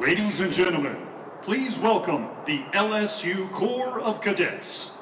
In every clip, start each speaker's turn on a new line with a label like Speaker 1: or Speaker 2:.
Speaker 1: Ladies and gentlemen, please welcome the LSU Corps of Cadets.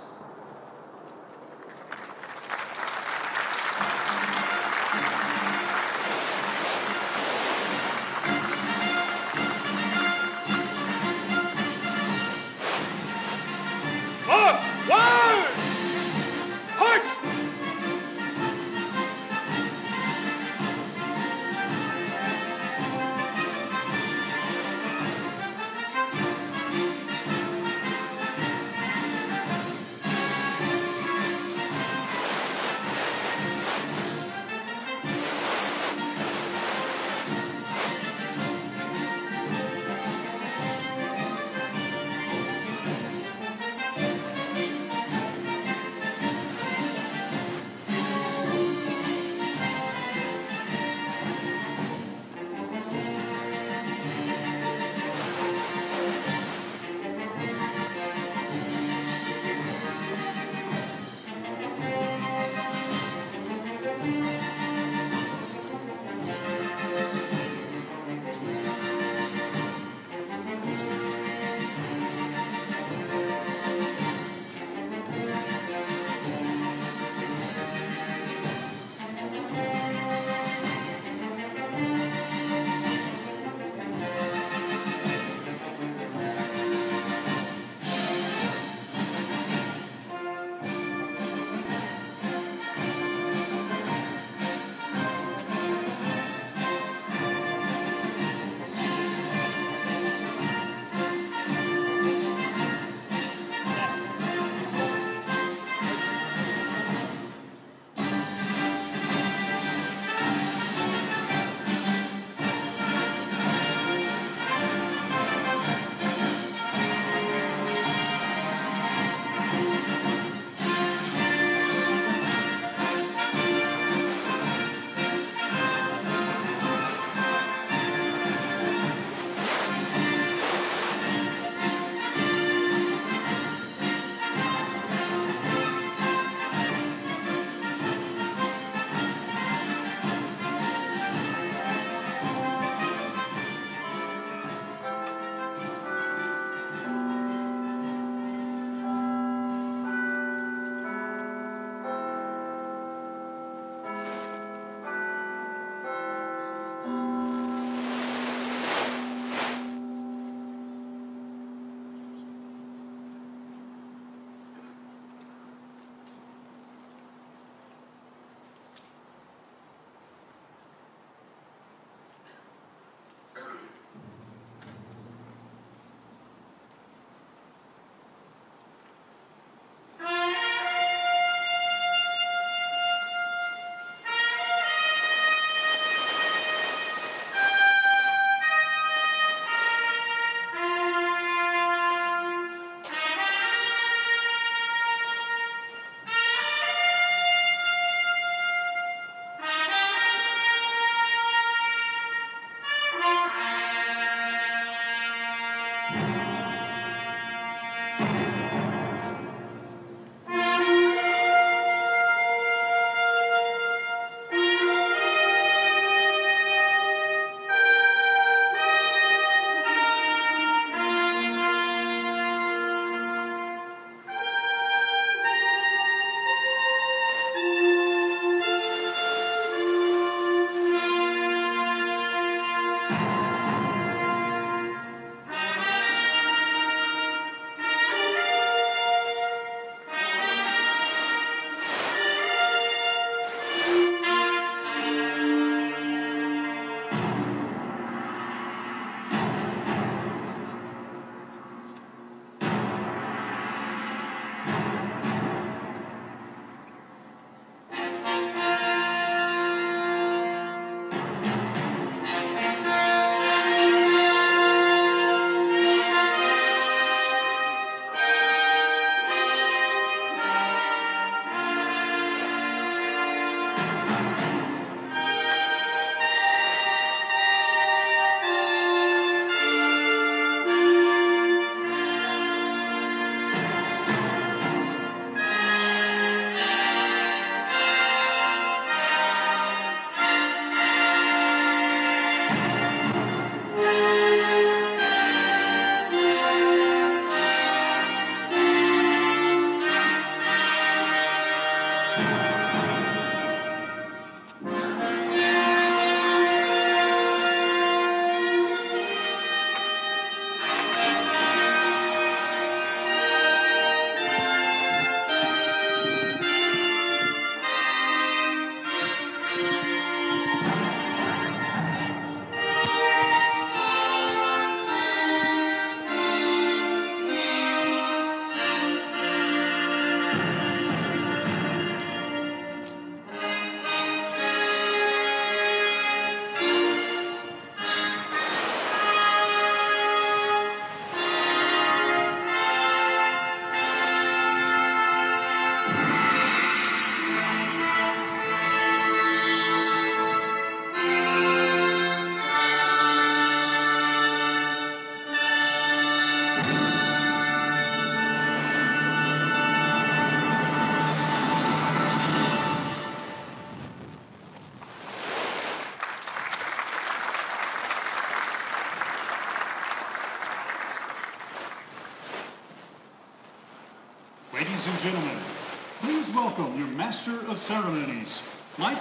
Speaker 1: Ceremonies, Mike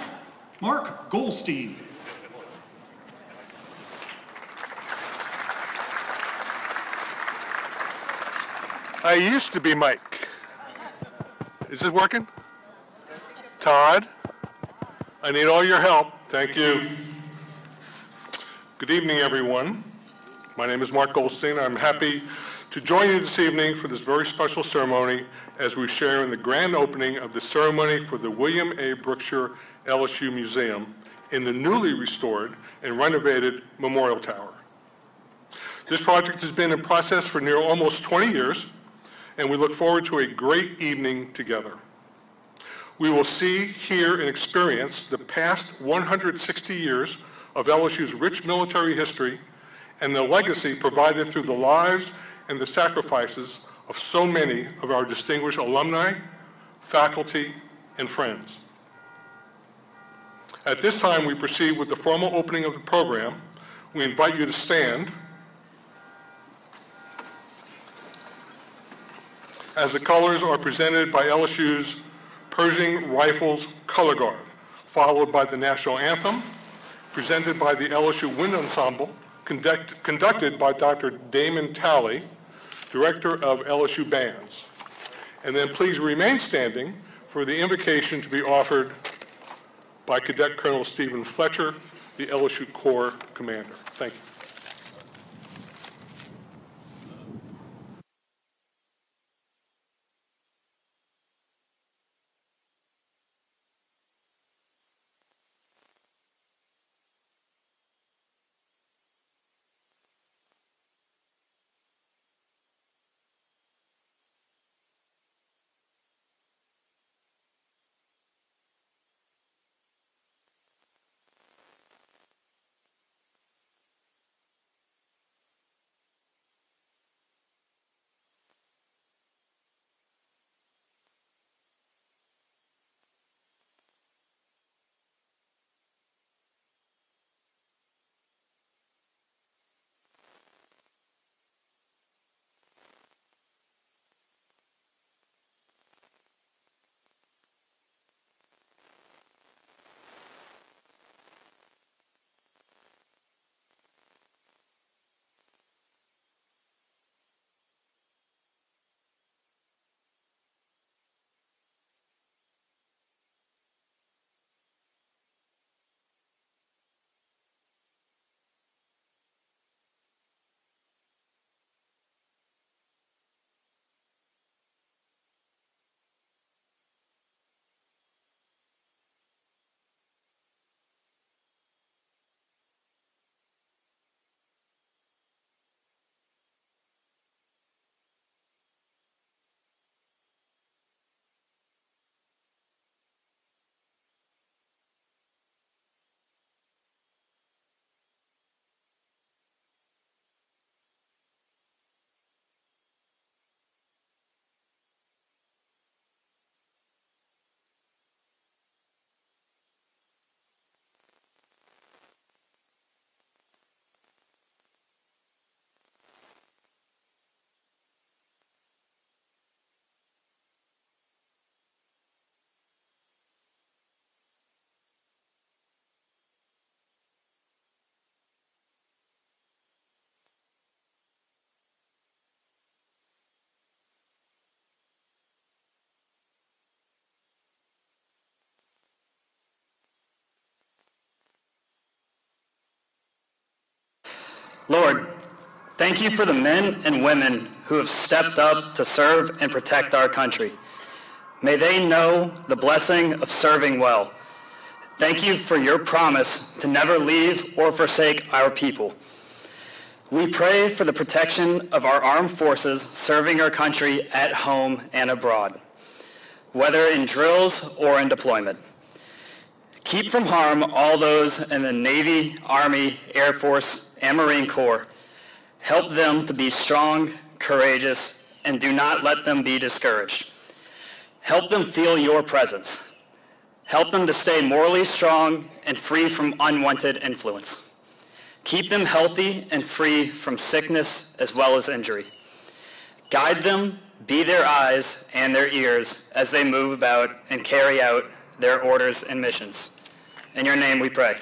Speaker 1: Mark Goldstein.
Speaker 2: I used to be Mike. Is this working? Todd, I need all your help. Thank you. Good evening, everyone. My name is Mark Goldstein. I'm happy to join you this evening for this very special ceremony as we share in the grand opening of the ceremony for the William A. Brookshire LSU Museum in the newly restored and renovated Memorial Tower. This project has been in process for near almost 20 years, and we look forward to a great evening together. We will see, hear, and experience the past 160 years of LSU's rich military history and the legacy provided through the lives and the sacrifices of so many of our distinguished alumni, faculty, and friends. At this time, we proceed with the formal opening of the program. We invite you to stand as the colors are presented by LSU's Pershing Rifles Color Guard, followed by the national anthem, presented by the LSU Wind Ensemble, conduct, conducted by Dr. Damon Talley, Director of LSU Bands. And then please remain standing for the invocation to be offered by Cadet Colonel Stephen Fletcher, the LSU Corps Commander. Thank you.
Speaker 3: Lord, thank you for the men and women who have stepped up to serve and protect our country. May they know the blessing of serving well. Thank you for your promise to never leave or forsake our people. We pray for the protection of our armed forces serving our country at home and abroad, whether in drills or in deployment. Keep from harm all those in the Navy, Army, Air Force, and Marine Corps. Help them to be strong, courageous, and do not let them be discouraged. Help them feel your presence. Help them to stay morally strong and free from unwanted influence. Keep them healthy and free from sickness as well as injury. Guide them be their eyes and their ears as they move about and carry out their orders and missions. In your name we pray.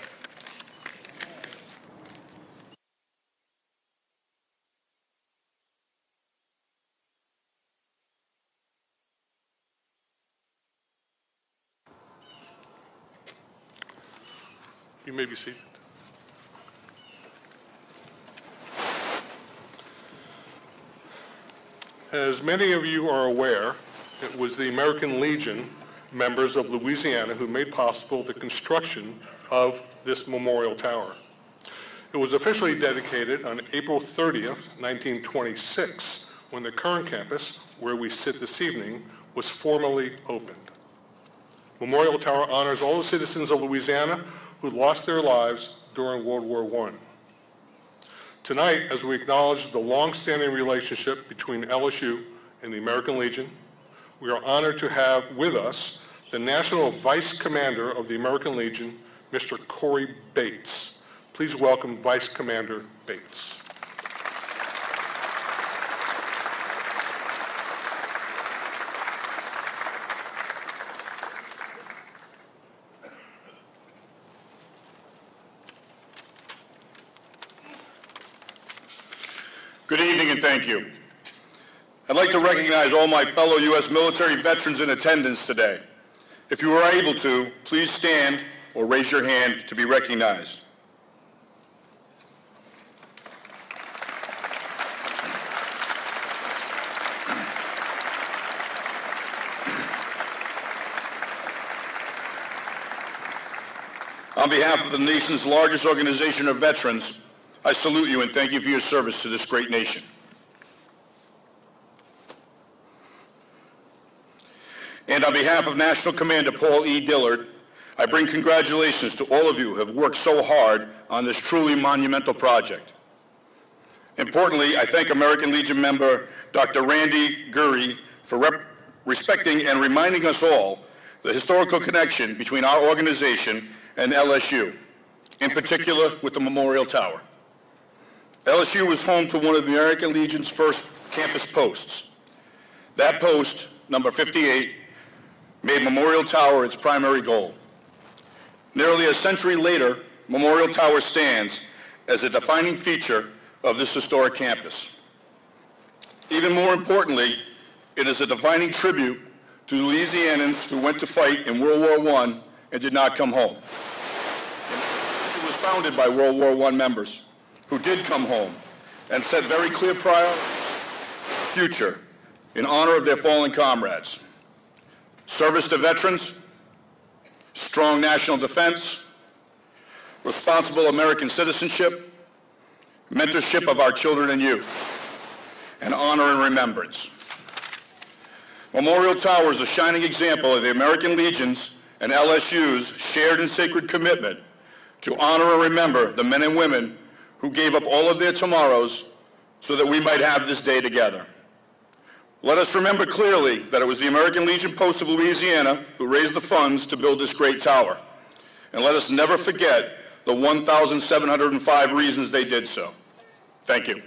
Speaker 2: You may be seated. As many of you are aware, it was the American Legion members of Louisiana who made possible the construction of this memorial tower. It was officially dedicated on April 30th, 1926, when the current campus, where we sit this evening, was formally opened. Memorial Tower honors all the citizens of Louisiana who lost their lives during World War I. Tonight, as we acknowledge the long-standing relationship between LSU and the American Legion, we are honored to have with us the National Vice Commander of the American Legion, Mr. Corey Bates. Please welcome Vice Commander Bates.
Speaker 4: Good evening and thank you. I'd like to recognize all my fellow U.S. military veterans in attendance today. If you are able to, please stand or raise your hand to be recognized. On behalf of the nation's largest organization of veterans, I salute you and thank you for your service to this great nation. And on behalf of National Commander Paul E. Dillard, I bring congratulations to all of you who have worked so hard on this truly monumental project. Importantly, I thank American Legion member Dr. Randy Gurry for respecting and reminding us all the historical connection between our organization and LSU, in particular with the Memorial Tower. LSU was home to one of the American Legion's first campus posts. That post, number 58, made Memorial Tower its primary goal. Nearly a century later, Memorial Tower stands as a defining feature of this historic campus. Even more importantly, it is a defining tribute to Louisianans who went to fight in World War I and did not come home. It was founded by World War I members who did come home and set very clear the future in honor of their fallen comrades. Service to veterans, strong national defense, responsible American citizenship, mentorship of our children and youth, and honor and remembrance. Memorial Tower is a shining example of the American Legion's and LSU's shared and sacred commitment to honor and remember the men and women who gave up all of their tomorrows so that we might have this day together. Let us remember clearly that it was the American Legion Post of Louisiana who raised the funds to build this great tower. And let us never forget the 1,705 reasons they did so. Thank you.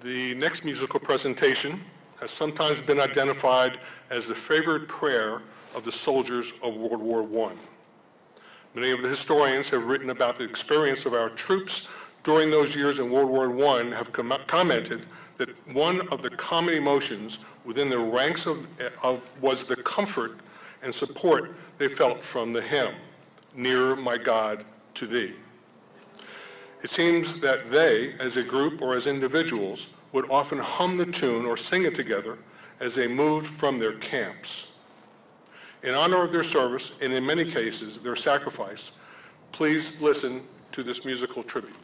Speaker 2: The next musical presentation has sometimes been identified as the favorite prayer of the soldiers of World War I. Many of the historians have written about the experience of our troops during those years in World War I have com- commented that one of the common emotions within the ranks of, of was the comfort and support they felt from the hymn, Nearer My God to Thee. It seems that they, as a group or as individuals, would often hum the tune or sing it together as they moved from their camps. In honor of their service, and in many cases, their sacrifice, please listen to this musical tribute.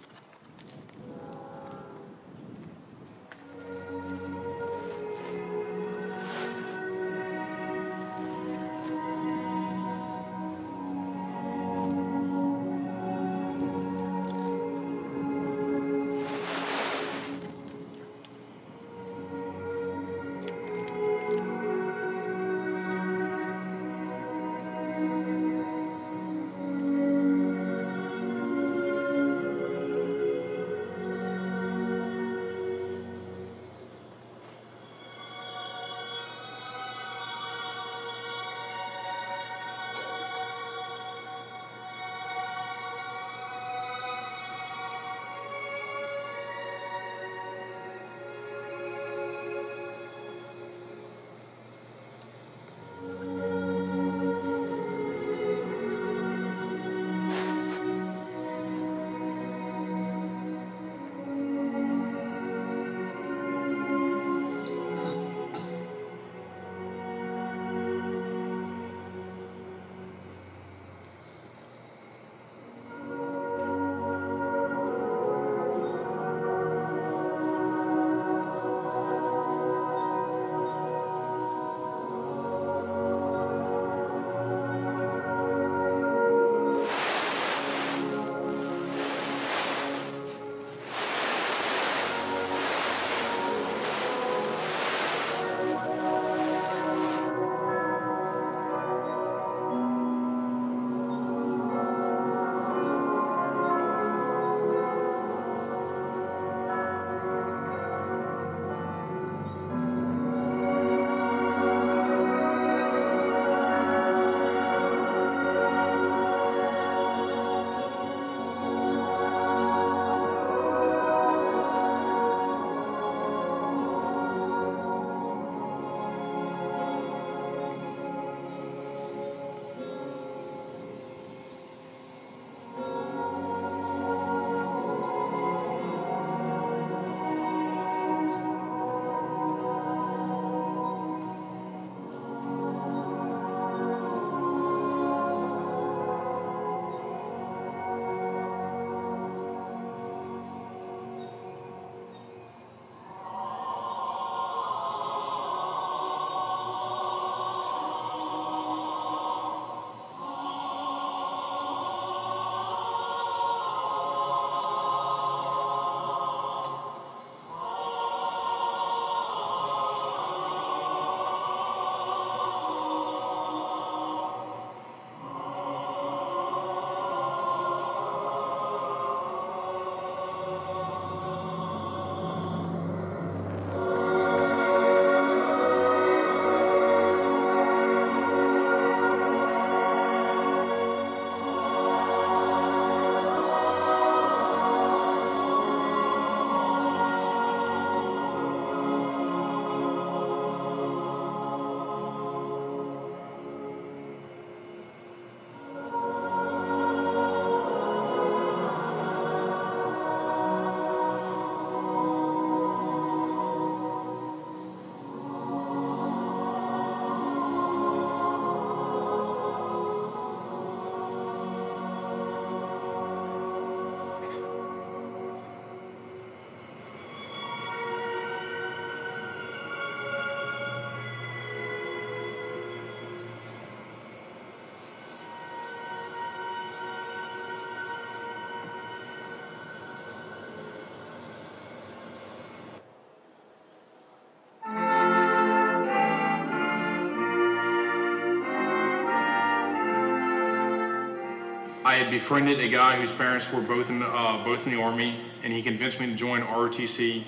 Speaker 5: I had befriended a guy whose parents were both in, uh, both in the Army, and he convinced me to join ROTC.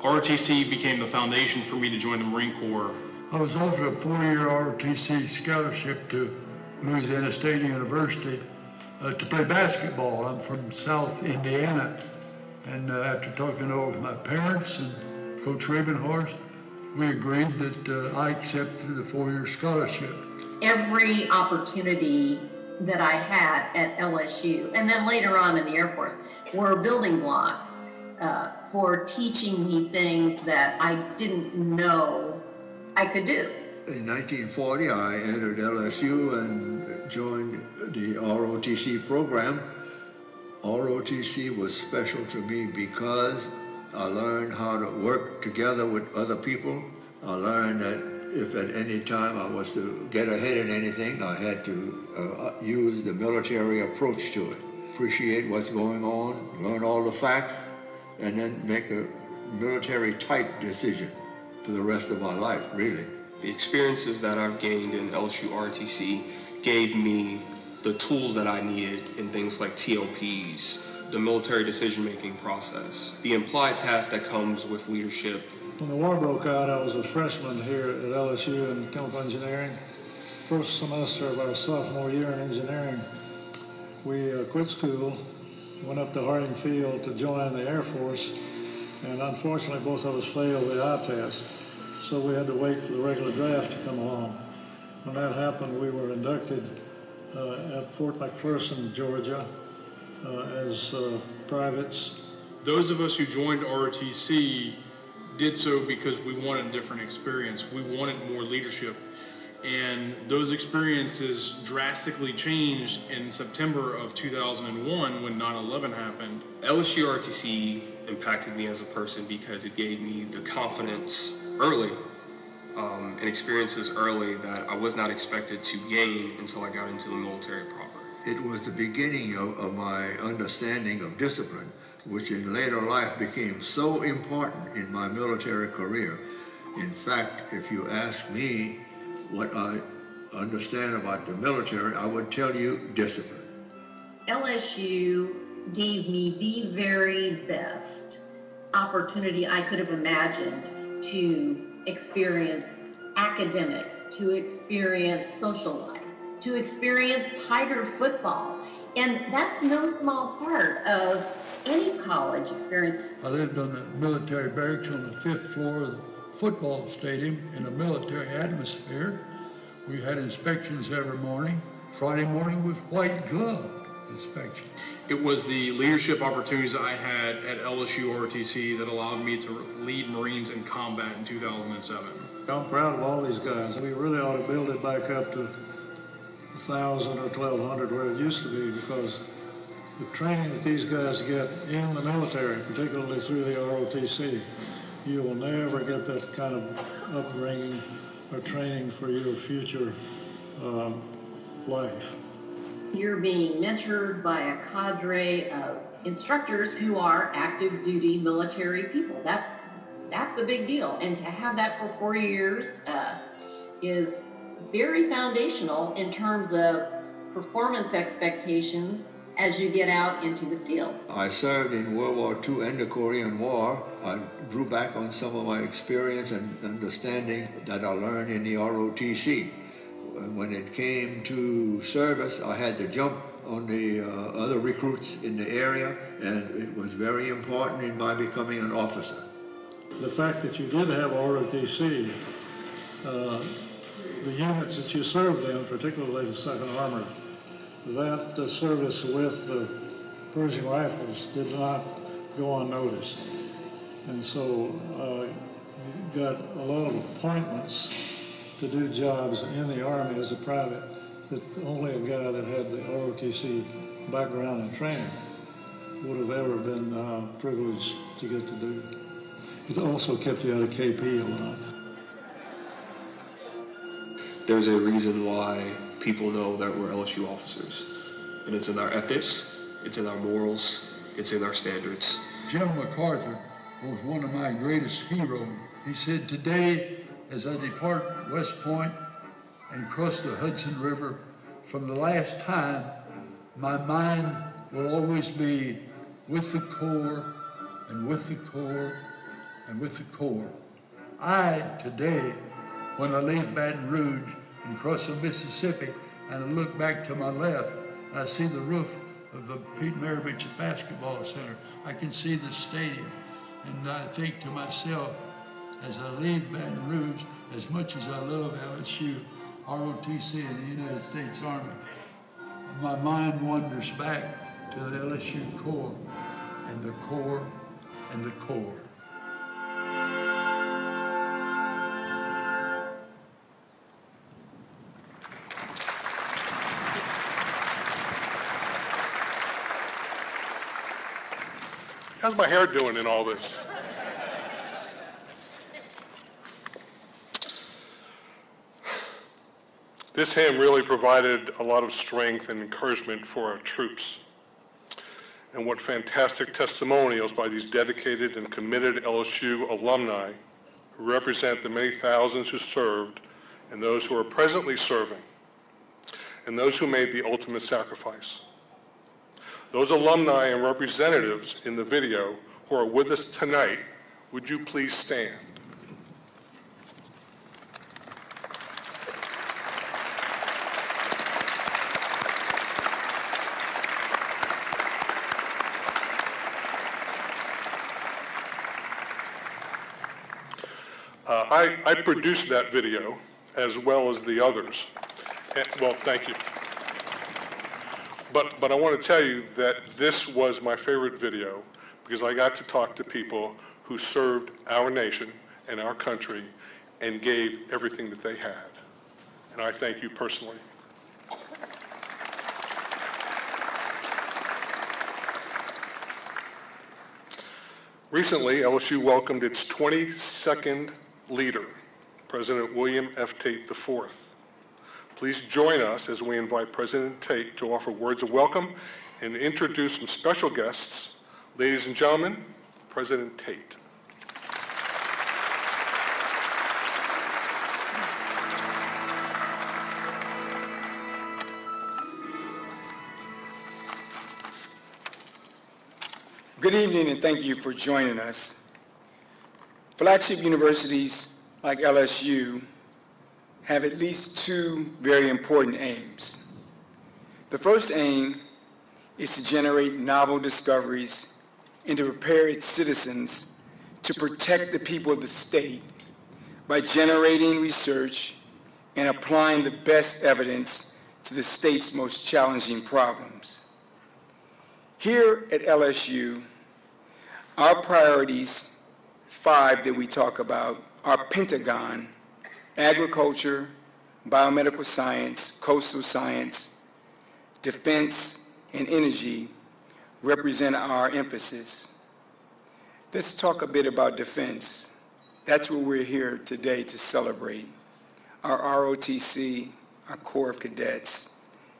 Speaker 5: ROTC became the foundation for me to join the Marine Corps.
Speaker 6: I was offered a four-year ROTC scholarship to Louisiana State University uh, to play basketball. I'm from South Indiana. And uh, after talking over with my parents and Coach Ravenhorst, we agreed that uh, I accepted the four-year scholarship.
Speaker 7: every opportunity that I had at LSU, and then later on in the Air Force, were building blocks uh, for teaching me things that I didn't know I could do.
Speaker 8: In 1940, I entered LSU and joined the ROTC program. ROTC was special to me because I learned how to work together with other people. I learned that if at any time I was to get ahead in anything, I had to uh, use the military approach to it. Appreciate what's going on, learn all the facts, and then make a military type decision for the rest of my life, really.
Speaker 9: The experiences that I've gained in LSU RTC gave me the tools that I needed in things like TLPs, the military decision-making process, the implied task that comes with leadership.
Speaker 10: When the war broke out, I was a freshman here at LSU in chemical engineering. First semester of our sophomore year in engineering, we uh, quit school, went up to Harding Field to join the Air Force, and unfortunately both of us failed the eye test. So we had to wait for the regular draft to come along. When that happened, we were inducted uh, at Fort McPherson, Georgia, uh, as uh, privates.
Speaker 5: Those of us who joined ROTC did so because we wanted a different experience. We wanted more leadership. And those experiences drastically changed in September of 2001 when 9-11 happened.
Speaker 9: LSU RTC impacted me as a person because it gave me the confidence early um, and experiences early that I was not expected to gain until I got into the military proper.
Speaker 8: It was the beginning of, of my understanding of discipline, which in later life became so important in my military career. In fact, if you ask me what I understand about the military, I would tell you discipline.
Speaker 7: LSU gave me the very best opportunity I could have imagined to experience academics, to experience social life, to experience Tiger football. And that's no small part of any college experience.
Speaker 6: I lived on the military barracks on the fifth floor of the football stadium in a military atmosphere. We had inspections every morning. Friday morning was white glove inspection.
Speaker 5: It was the leadership opportunities I had at LSU ROTC that allowed me to lead Marines in combat in 2007.
Speaker 10: I'm proud of all these guys. We really ought to build it back up to 1,000 or 1,200 where it used to be because the training that these guys get in the military, particularly through the ROTC, you will never get that kind of upbringing or training for your future um, life.
Speaker 7: You're being mentored by a cadre of instructors who are active duty military people. That's that's a big deal, and to have that for four years uh, is very foundational in terms of performance expectations as you get out into the field.
Speaker 8: I served in World War II and the Korean War. I drew back on some of my experience and understanding that I learned in the ROTC. When it came to service, I had to jump on the uh, other recruits in the area, and it was very important in my becoming an officer.
Speaker 10: The fact that you did have ROTC, uh, the units that you served in, particularly the 2nd Armored, that the service with the Pershing Rifles did not go unnoticed. And so uh, you got a lot of appointments to do jobs in the Army as a private that only a guy that had the ROTC background and training would have ever been uh, privileged to get to do. It also kept you out of KP a lot.
Speaker 9: There's a reason why people know that we're LSU officers. And it's in our ethics, it's in our morals, it's in our standards.
Speaker 6: General MacArthur was one of my greatest heroes. He said, Today, as I depart West Point and cross the Hudson River, from the last time my mind will always be with the Corps and with the Corps and with the Corps. I, today, when I leave Baton Rouge and cross the Mississippi and I look back to my left, and I see the roof of the Pete Maravich Basketball Center. I can see the stadium. And I think to myself, as I leave Baton Rouge, as much as I love LSU, ROTC, and the United States Army, my mind wanders back to the LSU Corps and the Corps and the Corps.
Speaker 2: How's my hair doing in all this? This hymn really provided a lot of strength and encouragement for our troops. And what fantastic testimonials by these dedicated and committed LSU alumni who represent the many thousands who served and those who are presently serving and those who made the ultimate sacrifice. Those alumni and representatives in the video who are with us tonight, would you please stand? Uh, I, I produced that video as well as the others. And- well, thank you. But, but I want to tell you that this was my favorite video because I got to talk to people who served our nation and our country and gave everything that they had. And I thank you personally. Recently, LSU welcomed its 22nd leader, President William F. Tate IV. Please join us as we invite President Tate to offer words of welcome and introduce some special guests. Ladies and gentlemen, President Tate.
Speaker 11: Good evening and thank you for joining us. Flagship universities like LSU have at least two very important aims. The first aim is to generate novel discoveries and to prepare its citizens to protect the people of the state by generating research and applying the best evidence to the state's most challenging problems. Here at LSU, our priorities, five that we talk about, are Pentagon, agriculture, biomedical science, coastal science, defense, and energy represent our emphasis. Let's talk a bit about defense. That's what we're here today to celebrate. Our ROTC, our Corps of Cadets,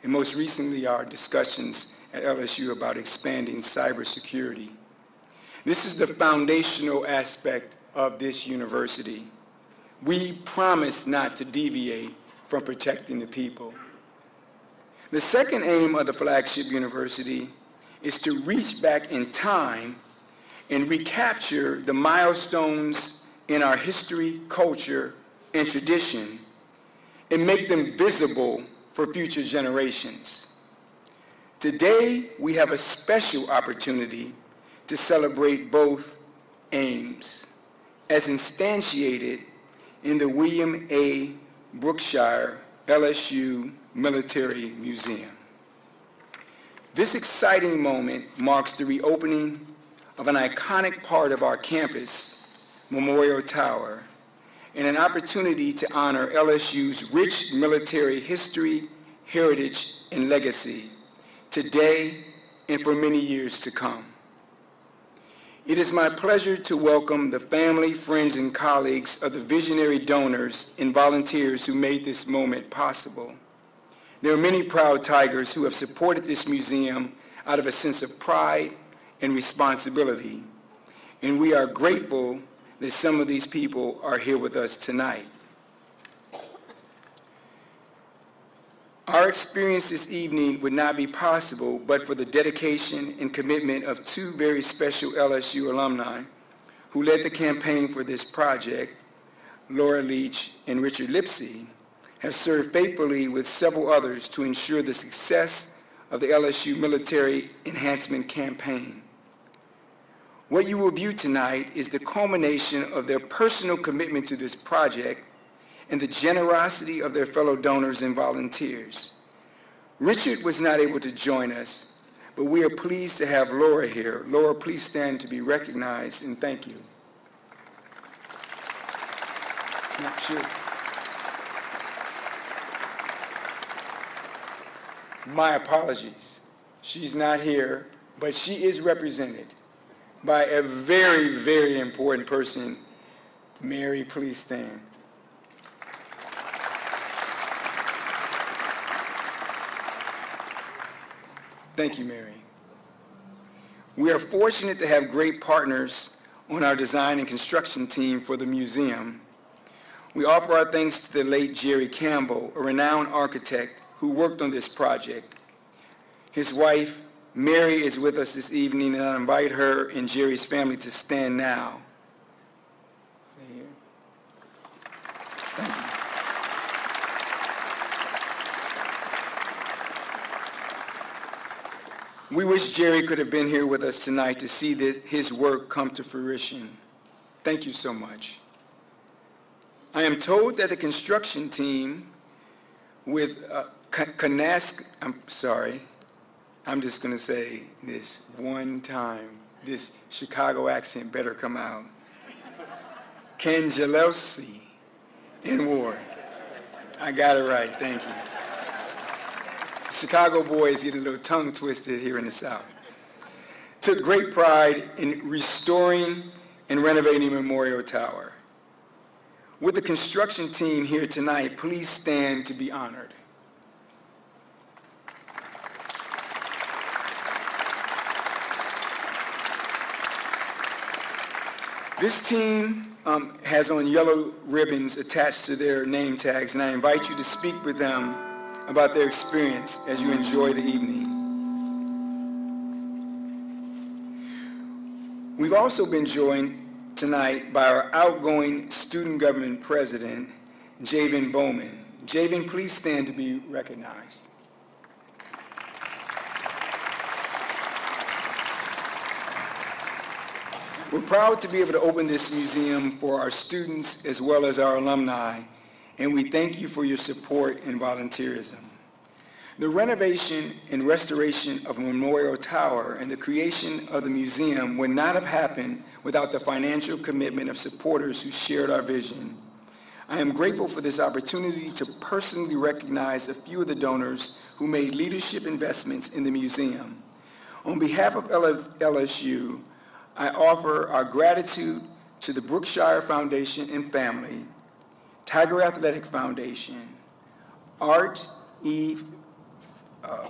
Speaker 11: and most recently our discussions at LSU about expanding cybersecurity. This is the foundational aspect of this university. We promise not to deviate from protecting the people. The second aim of the flagship university is to reach back in time and recapture the milestones in our history, culture, and tradition and make them visible for future generations. Today, we have a special opportunity to celebrate both aims as instantiated in the William A. Brookshire LSU Military Museum. This exciting moment marks the reopening of an iconic part of our campus, Memorial Tower, and an opportunity to honor LSU's rich military history, heritage, and legacy today and for many years to come. It is my pleasure to welcome the family, friends, and colleagues of the visionary donors and volunteers who made this moment possible. There are many proud Tigers who have supported this museum out of a sense of pride and responsibility, and we are grateful that some of these people are here with us tonight. Our experience this evening would not be possible but for the dedication and commitment of two very special LSU alumni who led the campaign for this project, Laura Leach and Richard Lipsey, have served faithfully with several others to ensure the success of the LSU Military Enhancement Campaign. What you will view tonight is the culmination of their personal commitment to this project and the generosity of their fellow donors and volunteers. Richard was not able to join us, but we are pleased to have Laura here. Laura, please stand to be recognized and thank you. Not sure. My apologies. She's not here, but she is represented by a very, very important person. Mary, please stand. Thank you, Mary. We are fortunate to have great partners on our design and construction team for the museum. We offer our thanks to the late Jerry Campbell, a renowned architect who worked on this project. His wife, Mary, is with us this evening, and I invite her and Jerry's family to stand now. We wish Jerry could have been here with us tonight to see this, his work come to fruition. Thank you so much. I am told that the construction team with uh, Kanask, I'm sorry, I'm just going to say this one time. This Chicago accent better come out. Cangelosi in Ward. I got it right, thank you. Chicago boys get a little tongue twisted here in the South. Took great pride in restoring and renovating Memorial Tower. With the construction team here tonight, please stand to be honored. This team um, has on yellow ribbons attached to their name tags, and I invite you to speak with them about their experience as you enjoy the evening. We've also been joined tonight by our outgoing student government president, Javen Bowman. Javen, please stand to be recognized. We're proud to be able to open this museum for our students as well as our alumni and we thank you for your support and volunteerism. The renovation and restoration of Memorial Tower and the creation of the museum would not have happened without the financial commitment of supporters who shared our vision. I am grateful for this opportunity to personally recognize a few of the donors who made leadership investments in the museum. On behalf of LSU, I offer our gratitude to the Brookshire Foundation and family Tiger Athletic Foundation, Art E. Uh,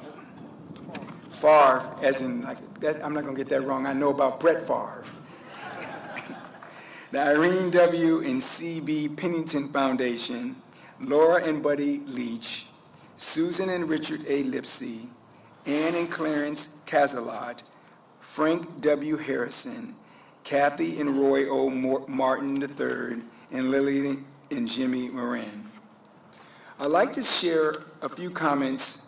Speaker 11: Favre, as in, like, that, I'm not going to get that wrong. I know about Brett Favre. the Irene W. and C.B. Pennington Foundation, Laura and Buddy Leach, Susan and Richard A. Lipsey, Ann and Clarence Cazalot, Frank W. Harrison, Kathy and Roy O. Martin III, and Lily and Jimmy Moran. I'd like to share a few comments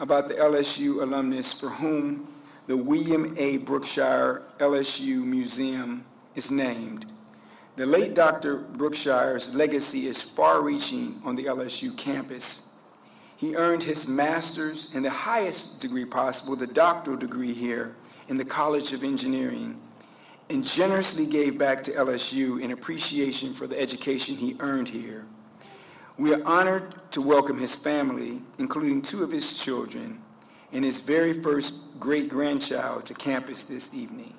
Speaker 11: about the LSU alumnus for whom the William A. Brookshire LSU Museum is named. The late Dr. Brookshire's legacy is far-reaching on the LSU campus. He earned his master's and the highest degree possible, the doctoral degree here in the College of Engineering and generously gave back to LSU in appreciation for the education he earned here. We are honored to welcome his family, including two of his children, and his very first great-grandchild to campus this evening.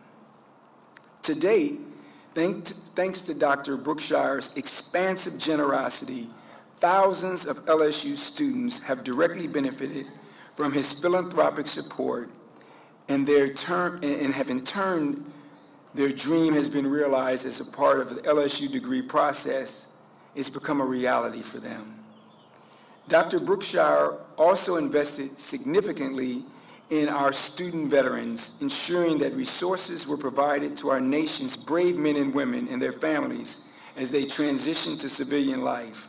Speaker 11: To date, thanks to Dr. Brookshire's expansive generosity, thousands of LSU students have directly benefited from his philanthropic support and, their and have in turn their dream has been realized as a part of the LSU degree process. It's become a reality for them. Dr. Brookshire also invested significantly in our student veterans, ensuring that resources were provided to our nation's brave men and women and their families as they transitioned to civilian life.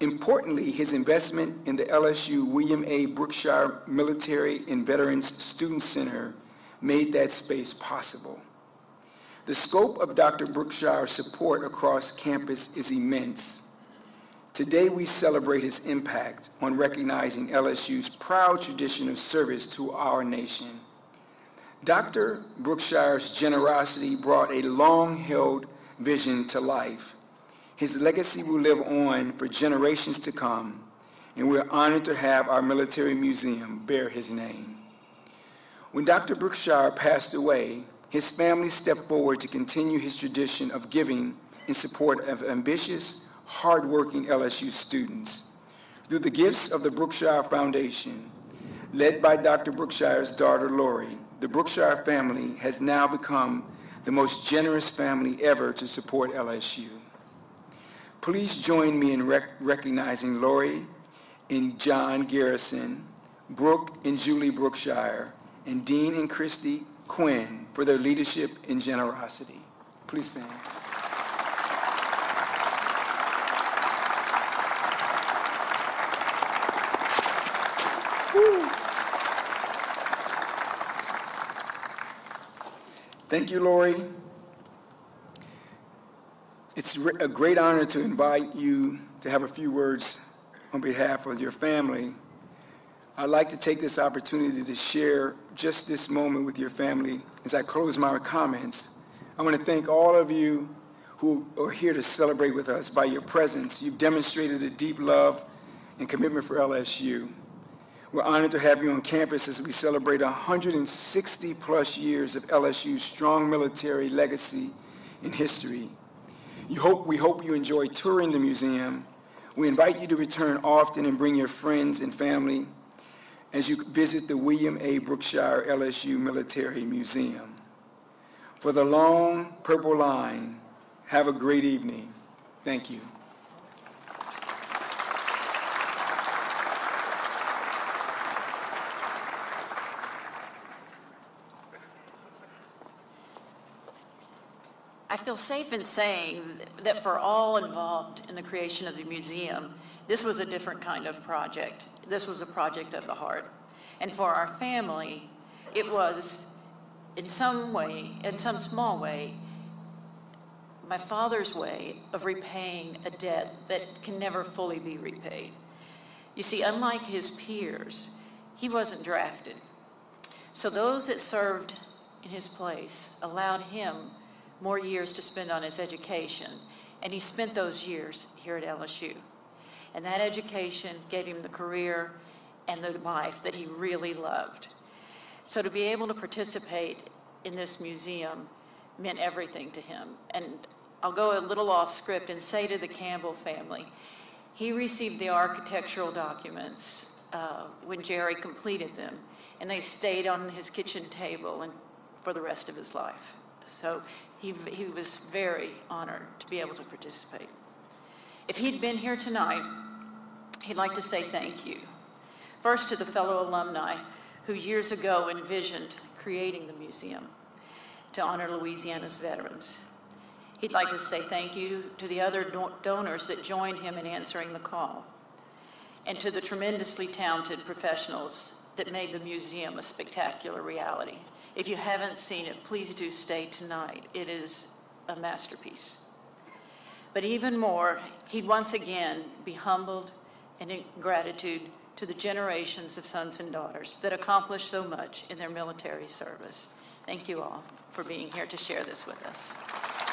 Speaker 11: Importantly, his investment in the LSU William A. Brookshire Military and Veterans Student Center made that space possible. The scope of Dr. Brookshire's support across campus is immense. Today we celebrate his impact on recognizing LSU's proud tradition of service to our nation. Dr. Brookshire's generosity brought a long-held vision to life. His legacy will live on for generations to come, and we're honored to have our military museum bear his name. When Dr. Brookshire passed away, his family stepped forward to continue his tradition of giving in support of ambitious, hardworking LSU students. Through the gifts of the Brookshire Foundation, led by Dr. Brookshire's daughter, Lori, the Brookshire family has now become the most generous family ever to support LSU. Please join me in rec recognizing Lori and John Garrison, Brooke and Julie Brookshire, and Dean and Christy Quinn for their leadership and generosity. Please stand. Thank you, Lori. It's a great honor to invite you to have a few words on behalf of your family. I'd like to take this opportunity to share just this moment with your family as I close my comments. I want to thank all of you who are here to celebrate with us by your presence. You've demonstrated a deep love and commitment for LSU. We're honored to have you on campus as we celebrate 160 plus years of LSU's strong military legacy and history. You hope, we hope you enjoy touring the museum. We invite you to return often and bring your friends and family as you visit the William A. Brookshire LSU Military Museum. For the long purple line, have a great evening. Thank you.
Speaker 12: I feel safe in saying that for all involved in the creation of the museum, this was a different kind of project. This was a project of the heart. And for our family, it was in some way, in some small way, my father's way of repaying a debt that can never fully be repaid. You see, unlike his peers, he wasn't drafted. So those that served in his place allowed him more years to spend on his education, and he spent those years here at LSU. And that education gave him the career and the life that he really loved. So to be able to participate in this museum meant everything to him. And I'll go a little off script and say to the Campbell family, he received the architectural documents uh, when Jerry completed them, and they stayed on his kitchen table and for the rest of his life. So he, he was very honored to be able to participate. If he'd been here tonight, he'd like to say thank you. First to the fellow alumni who years ago envisioned creating the museum to honor Louisiana's veterans. He'd like to say thank you to the other donors that joined him in answering the call, and to the tremendously talented professionals that made the museum a spectacular reality. If you haven't seen it, please do stay tonight. It is a masterpiece. But even more, he'd once again be humbled and in gratitude to the generations of sons and daughters that accomplished so much in their military service. Thank you all for being here to share this with us.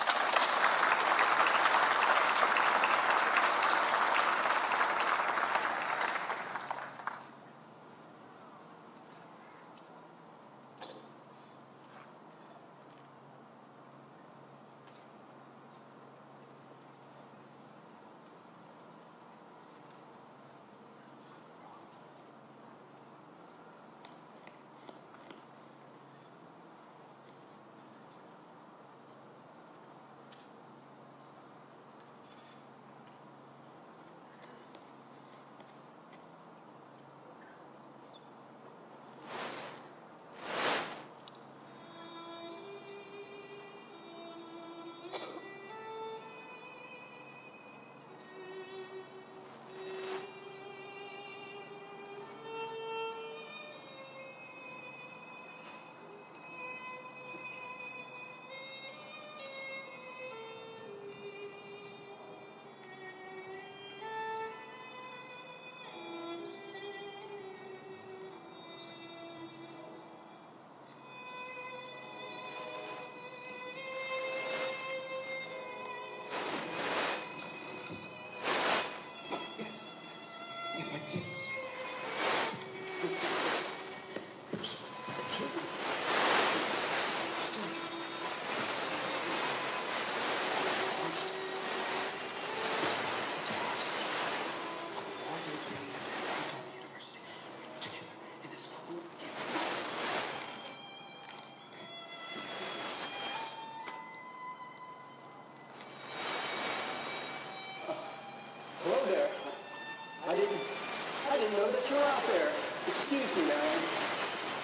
Speaker 13: Didn't know that you were out there. Excuse me, ma'am.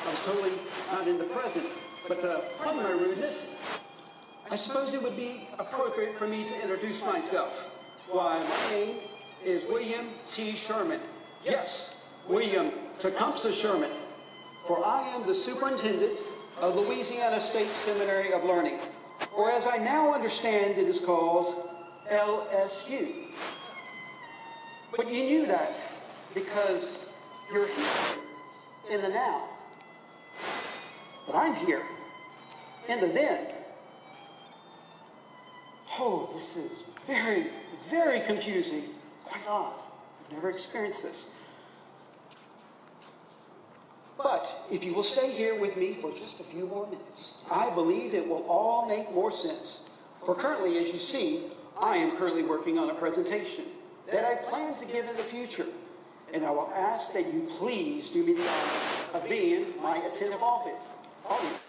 Speaker 13: I was totally not in the present. But uh, pardon my rudeness. I suppose it would be appropriate for me to introduce myself. Why, my name is William T. Sherman. Yes, William Tecumseh Sherman. For I am the superintendent of Louisiana State Seminary of Learning. Or as I now understand it is called LSU. But you knew that because you're here in the now. But I'm here in the then. Oh, this is very, very confusing. Quite odd. I've never experienced this. But if you will stay here with me for just a few more minutes, I believe it will all make more sense. For currently, as you see, I am currently working on a presentation that I plan to give in the future. And I will ask that you please do me the honor of being my attentive office. audience.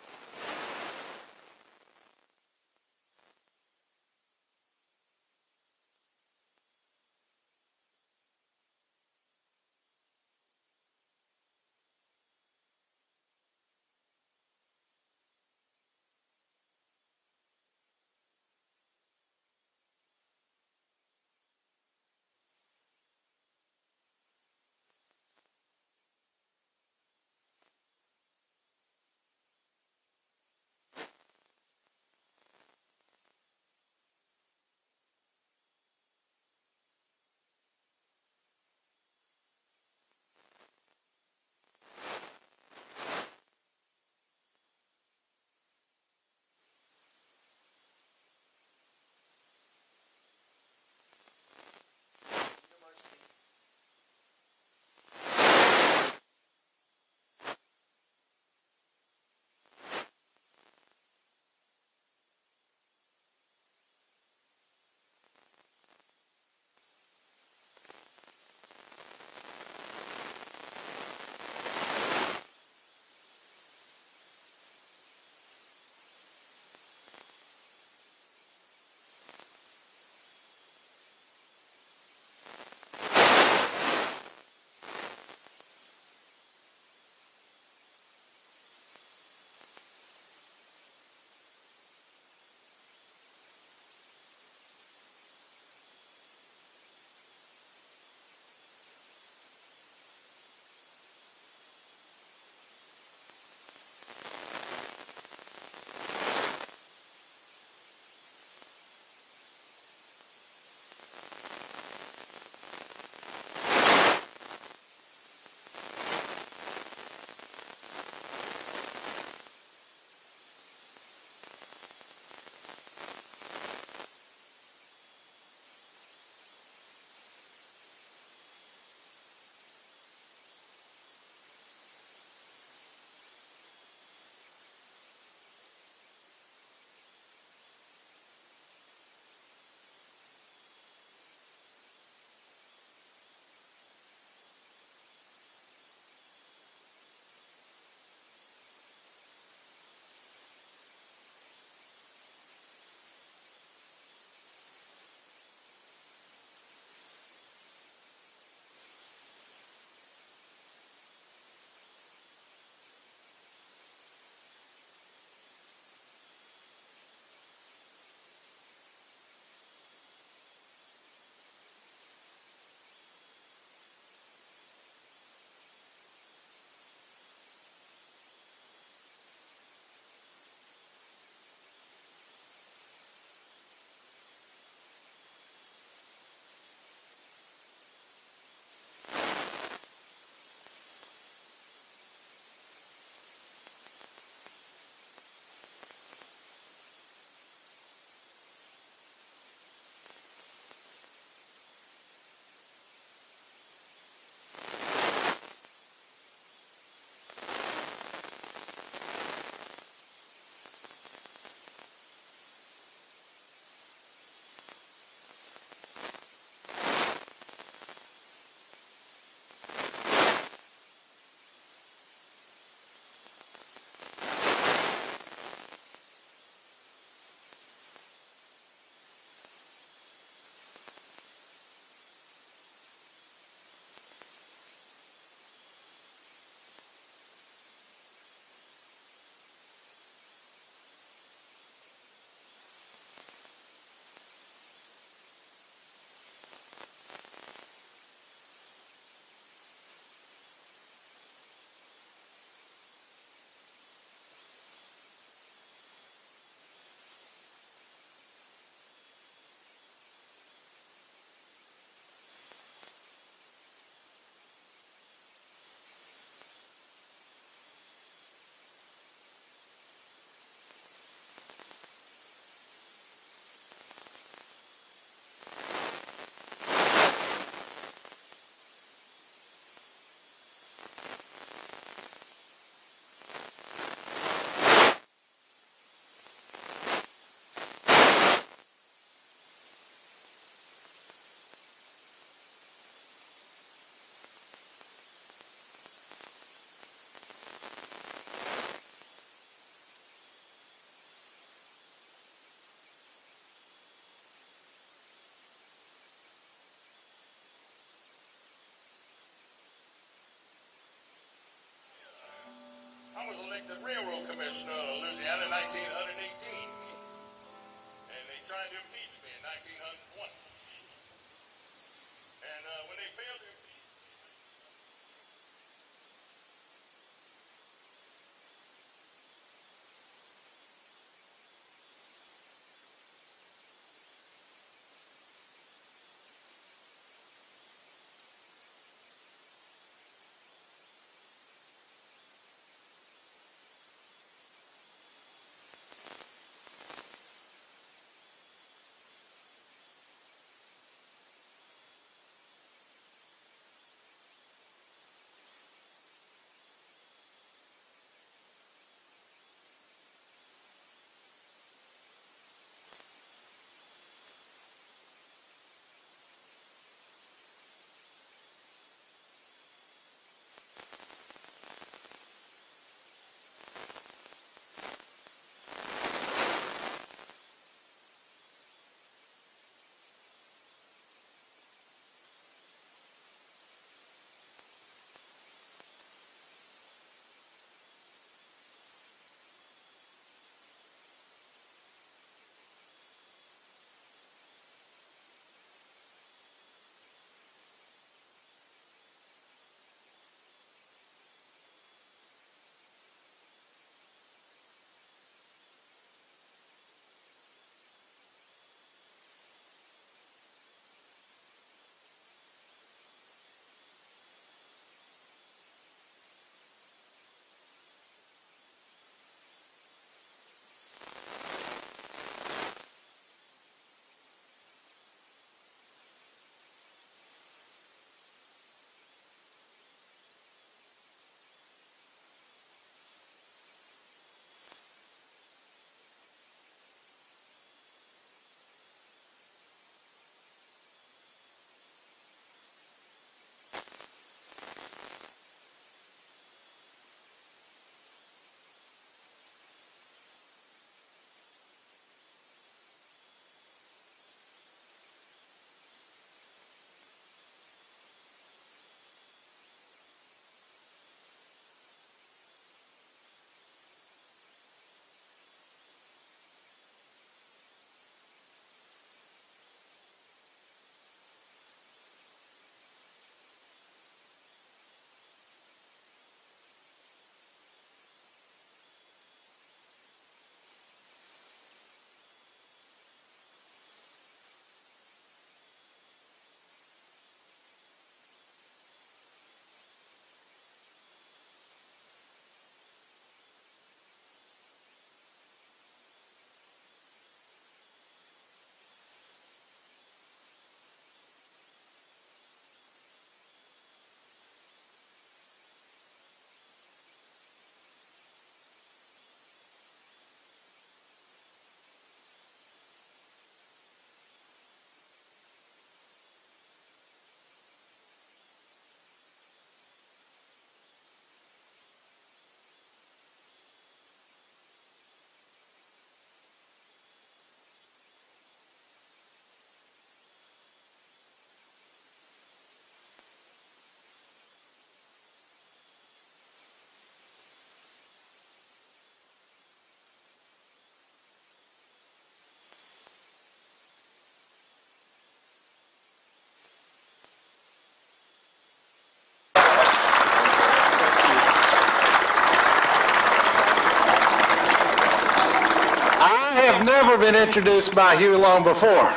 Speaker 14: Been introduced by Huey Long before.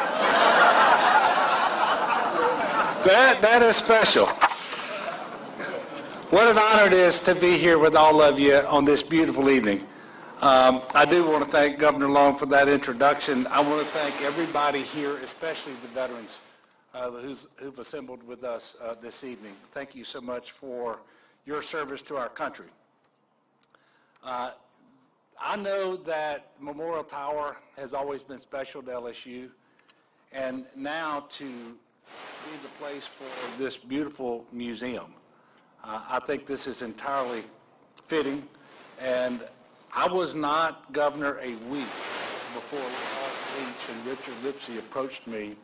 Speaker 14: That, that is special. What an honor it is to be here with all of you on this beautiful evening. Um, I do want to thank Governor Long for that introduction. I want to thank everybody here, especially the veterans uh, who've assembled with us uh, this evening. Thank you so much for your service to our country. Uh, I know that Memorial Tower has always been special to LSU, and now to be the place for this beautiful museum, uh, I think this is entirely fitting. And I was not governor a week before Leach and Richard Lipsey approached me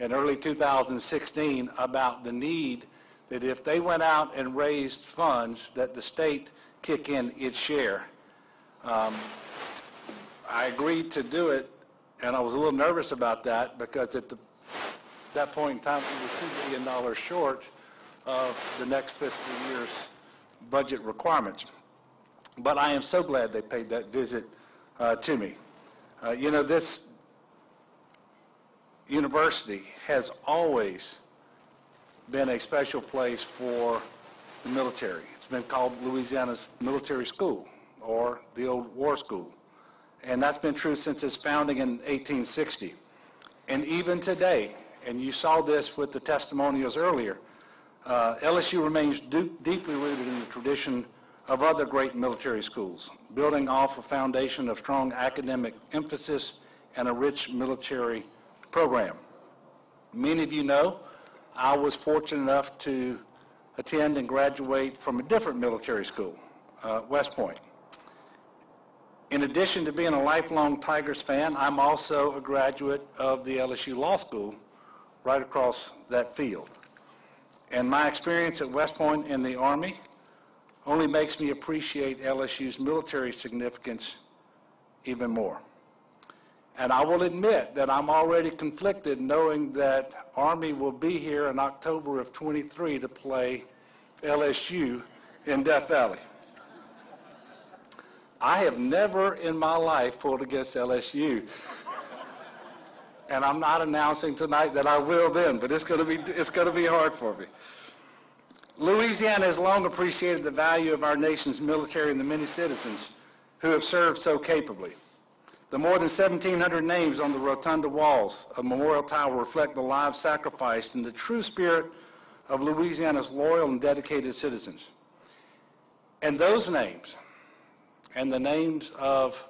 Speaker 14: in early 2016 about the need that if they went out and raised funds, that the state kick in its share. Um, I agreed to do it, and I was a little nervous about that because at the, that point in time, we were $2 billion short of the next fiscal year's budget requirements. But I am so glad they paid that visit uh, to me. Uh, You know, this university has always been a special place for the military. It's been called Louisiana's Military School, or the Old War School. And that's been true since its founding in 1860. And even today, and you saw this with the testimonials earlier, uh, LSU remains deeply rooted in the tradition of other great military schools, building off a foundation of strong academic emphasis and a rich military program. Many of you know I was fortunate enough to attend and graduate from a different military school, uh, West Point. In addition to being a lifelong Tigers fan, I'm also a graduate of the LSU Law School right across that field. And my experience at West Point in the Army only makes me appreciate LSU's military significance even more. And I will admit that I'm already conflicted knowing that Army will be here in October of 23 to play LSU in Death Valley. I have never in my life pulled against LSU. And I'm not announcing tonight that I will then, but it's going to be, it's going to be hard for me. Louisiana has long appreciated the value of our nation's military and the many citizens who have served so capably. The more than 1,700 names on the rotunda walls of Memorial Tower reflect the lives sacrificed and the true spirit of Louisiana's loyal and dedicated citizens. And those names, and the names of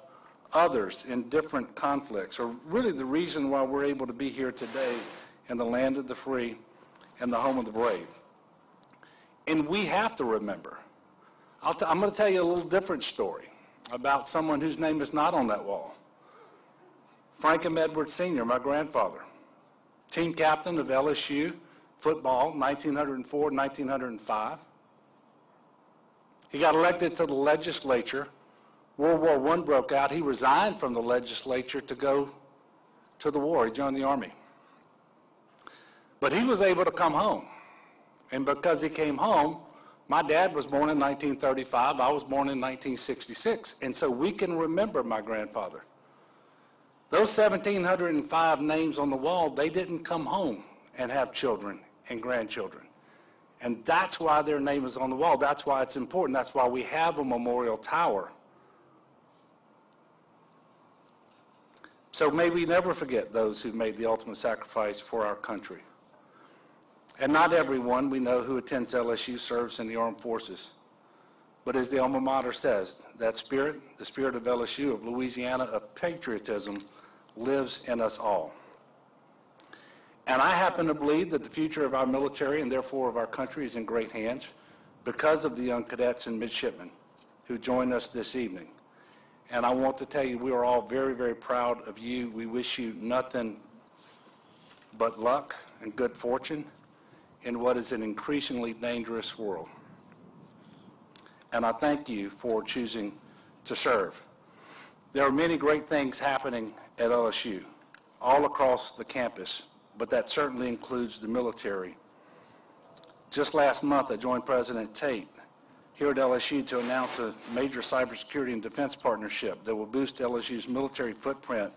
Speaker 14: others in different conflicts, are really the reason why we're able to be here today in the land of the free and the home of the brave. And we have to remember. I'm going to tell you a little different story about someone whose name is not on that wall. Franklin Edwards Sr., my grandfather, team captain of LSU football, 1904 1905. He got elected to the legislature. World War I broke out. He resigned from the legislature to go to the war. He joined the Army. But he was able to come home. And because he came home, my dad was born in 1935. I was born in 1966. And so we can remember my grandfather. Those 1,705 names on the wall, they didn't come home and have children and grandchildren. And that's why their name is on the wall. That's why it's important. That's why we have a memorial tower. So may we never forget those who made the ultimate sacrifice for our country. And not everyone we know who attends LSU serves in the armed forces. But as the alma mater says, that spirit, the spirit of LSU, of Louisiana, of patriotism, lives in us all. And I happen to believe that the future of our military and therefore of our country is in great hands because of the young cadets and midshipmen who join us this evening. And I want to tell you, we are all very, very proud of you. We wish you nothing but luck and good fortune in what is an increasingly dangerous world. And I thank you for choosing to serve. There are many great things happening at LSU, all across the campus, but that certainly includes the military. Just last month, I joined President Tate here at LSU to announce a major cybersecurity and defense partnership that will boost LSU's military footprint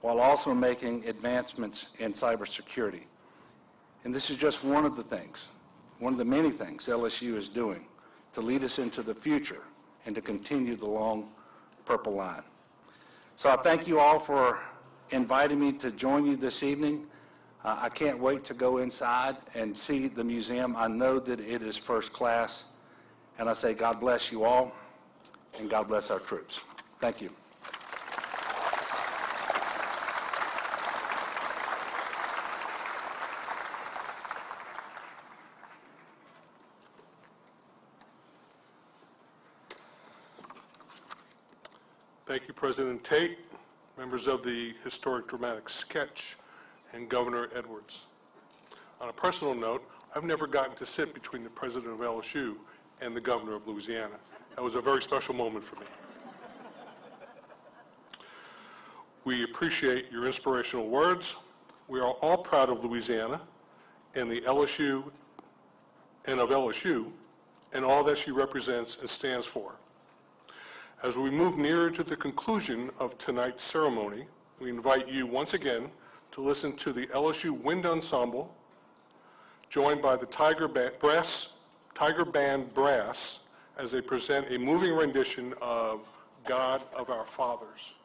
Speaker 14: while also making advancements in cybersecurity. And this is just one of the things, one of the many things LSU is doing to lead us into the future and to continue the long purple line. So I thank you all for inviting me to join you this evening. Uh, I can't wait to go inside and see the museum. I know that it is first class. And I say, God bless you all, and God bless our troops. Thank you.
Speaker 2: Thank you, President Tate, members of the Historic Dramatic Sketch, and Governor Edwards. On a personal note, I've never gotten to sit between the president of LSU and the governor of Louisiana. That was a very special moment for me. We appreciate your inspirational words. We are all proud of Louisiana and the LSU and of LSU and all that she represents and stands for. As we move nearer to the conclusion of tonight's ceremony, we invite you once again to listen to the LSU Wind Ensemble, joined by the Tiger Brass, Tiger Band Brass, as they present a moving rendition of God of Our Fathers.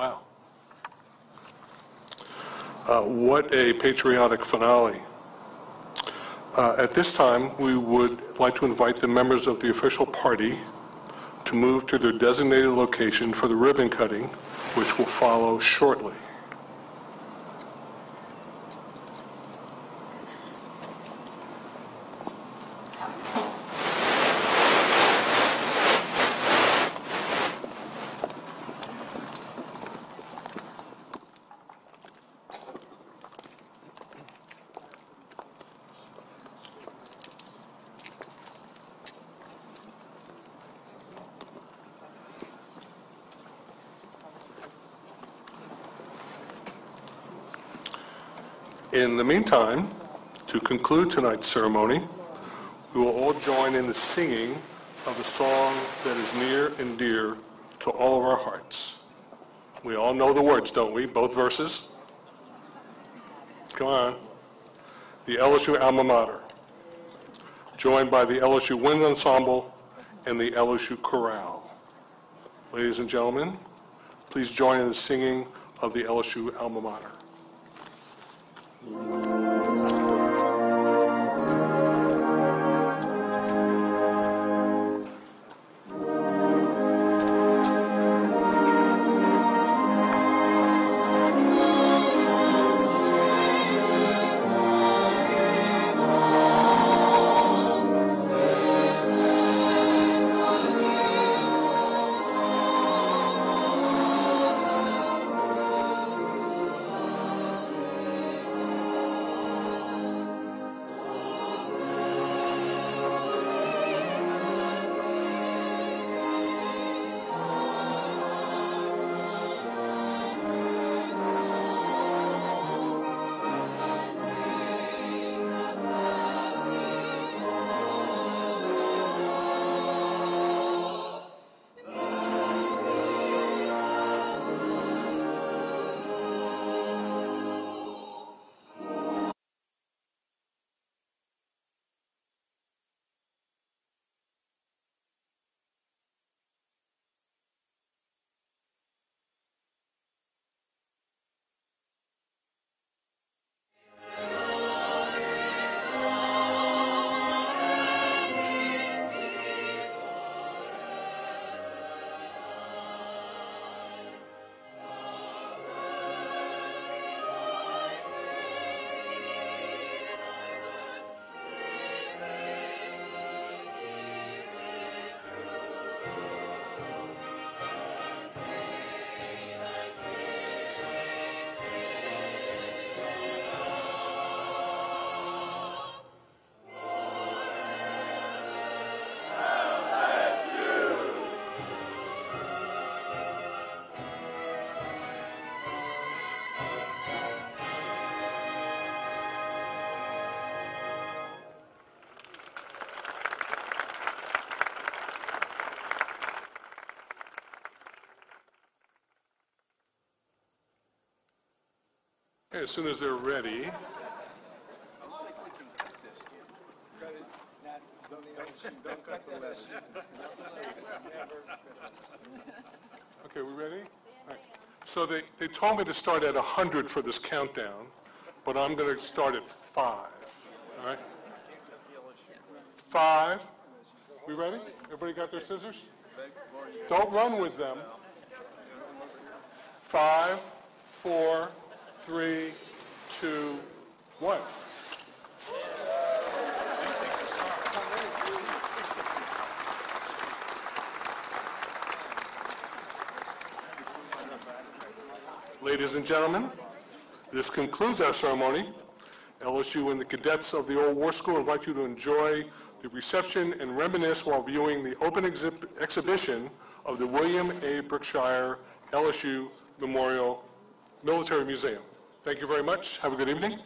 Speaker 2: Wow. Uh, What a patriotic finale. Uh, At this time, we would like to invite the members of the official party to move to their designated location for the ribbon cutting, which will follow shortly. In the meantime, to conclude tonight's ceremony, we will all join in the singing of a song that is near and dear to all of our hearts. We all know the words, don't we? Both verses? Come on. The LSU Alma Mater, joined by the LSU Wind Ensemble and the LSU Chorale. Ladies and gentlemen, please join in the singing of the LSU Alma Mater. Okay, As soon as they're ready, okay, we ready? So they, they told me to start at 100 for this countdown, but I'm going to start at 5, all right? 5, we ready? Everybody got their scissors? Don't run with them. Five, four, three, two, one. Ladies and gentlemen, this concludes our ceremony. LSU and the cadets of the Ole War Skule invite you to enjoy the reception and reminisce while viewing the open exhib- exhibition of the William A. Brookshire LSU Memorial Military Museum. Thank you very much. Have a good evening.